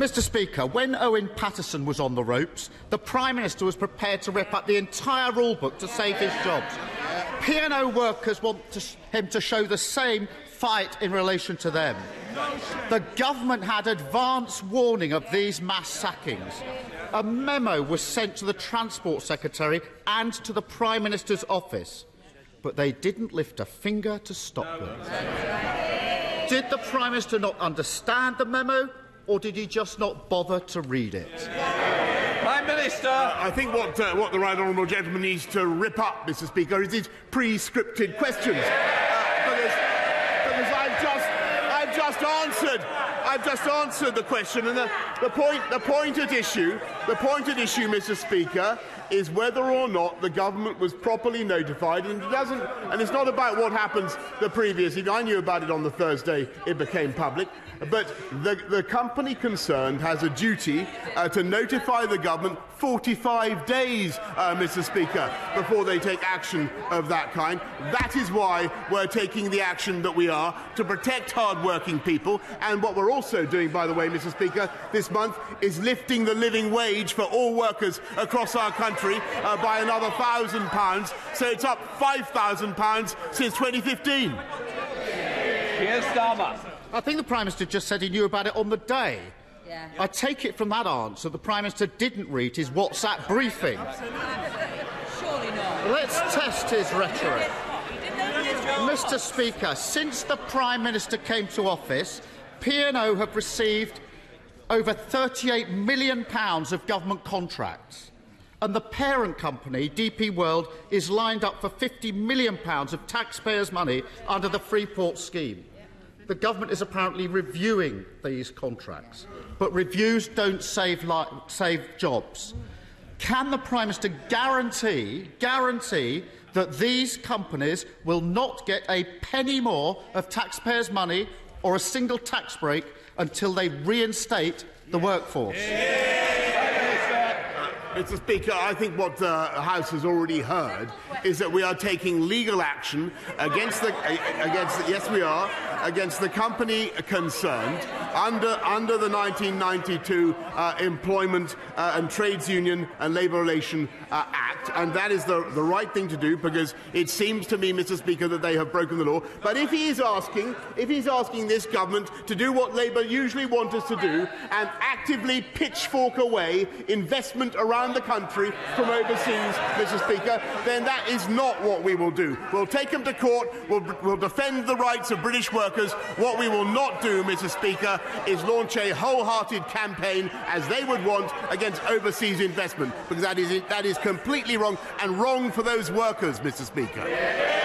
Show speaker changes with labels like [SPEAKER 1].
[SPEAKER 1] Mr Speaker, when Owen Paterson was on the ropes, the Prime Minister was prepared to rip up the entire rulebook to save his jobs. P&O workers want to him to show the same fight in relation to them. The government had advance warning of these mass sackings. A memo was sent to the Transport Secretary and to the Prime Minister's office, but they didn't lift a finger to stop them. Did the Prime Minister not understand the memo, or did he just not bother to read it?
[SPEAKER 2] Prime Minister.
[SPEAKER 3] I think what, uh, what the right honourable gentleman needs to rip up, Mr Speaker, is his pre-scripted questions. Uh, because, because I've just, I've just answered, I've just answered the question, and the, the point, the point at issue, the point at issue, Mr Speaker, is whether or not the government was properly notified, and it doesn't. And it's not about what happens the previous evening. I knew about it on the Thursday; it became public. But the, the company concerned has a duty uh, to notify the government 45 days, uh, Mr. Speaker, before they take action of that kind. That is why we're taking the action that we are to protect hard-working people. And what we're also doing, by the way, Mr. Speaker, this month is lifting the living wage for all workers across our country uh, by another thousand pounds. So it's up five thousand pounds since 2015.
[SPEAKER 2] Keir Starmer.
[SPEAKER 1] I think the Prime Minister just said he knew about it on the day.
[SPEAKER 4] Yeah.
[SPEAKER 1] I take it from that answer the Prime Minister didn't read his WhatsApp briefing.
[SPEAKER 4] Surely not.
[SPEAKER 1] Let's test his rhetoric. Mr Speaker, since the Prime Minister came to office, P&O have received over £38 million of government contracts. And the parent company, DP World, is lined up for £50 million of taxpayers' money under the Freeport scheme. The government is apparently reviewing these contracts, but reviews don't save, save jobs. Can the Prime Minister guarantee, guarantee that these companies will not get a penny more of taxpayers' money or a single tax break until they reinstate the workforce?
[SPEAKER 3] Mr. Speaker, I think what the House has already heard is that we are taking legal action against the against the, yes we are against the company concerned under under the 1992 uh, Employment uh, and Trades Union and Labour Relation uh, Act, and that is the the right thing to do because it seems to me, Mr. Speaker, that they have broken the law. But if he is asking if he's asking this government to do what Labour usually want us to do and actively pitchfork away investment around the country from overseas, Mr. Speaker, then that is not what we will do. We'll take them to court, we'll, we'll defend the rights of British workers. What we will not do, Mr. Speaker, is launch a wholehearted campaign, as they would want, against overseas investment, because that is, that is completely wrong and wrong for those workers, Mr. Speaker.